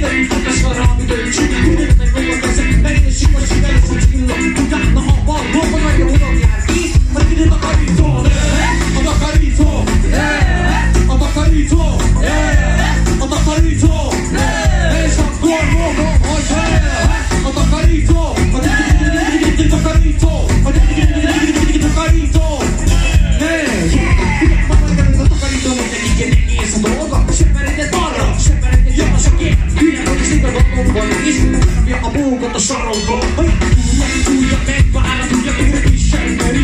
be the való is Fogja a bókot a sarokból Hogy túlja, túlja, megvár, tudja, miért is emberi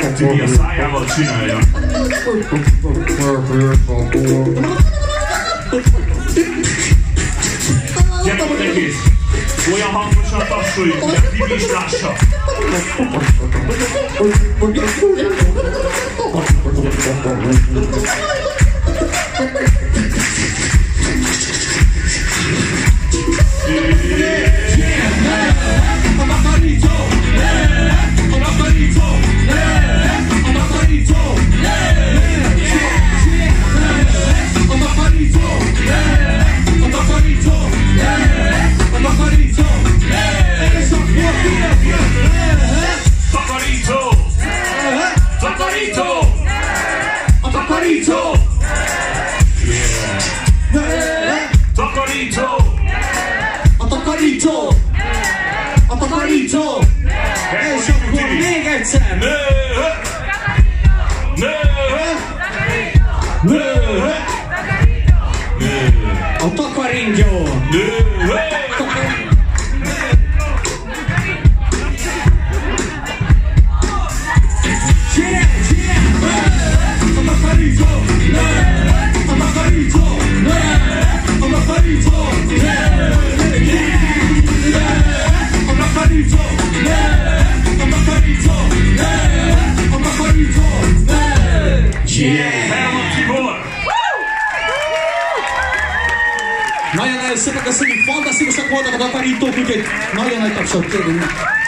Continua, sai a voltinha aí, ó. Gentlemen, ladies, we are home to shut up street. The TV is not shut. Vito e eh, eh, sono con Mega e Sam o tocco a ringhio gira gira I'm a Parito, I'm a Parito, I'm a Parito Naljana je vse, kar se você fanta, si ga vsak voda, da pa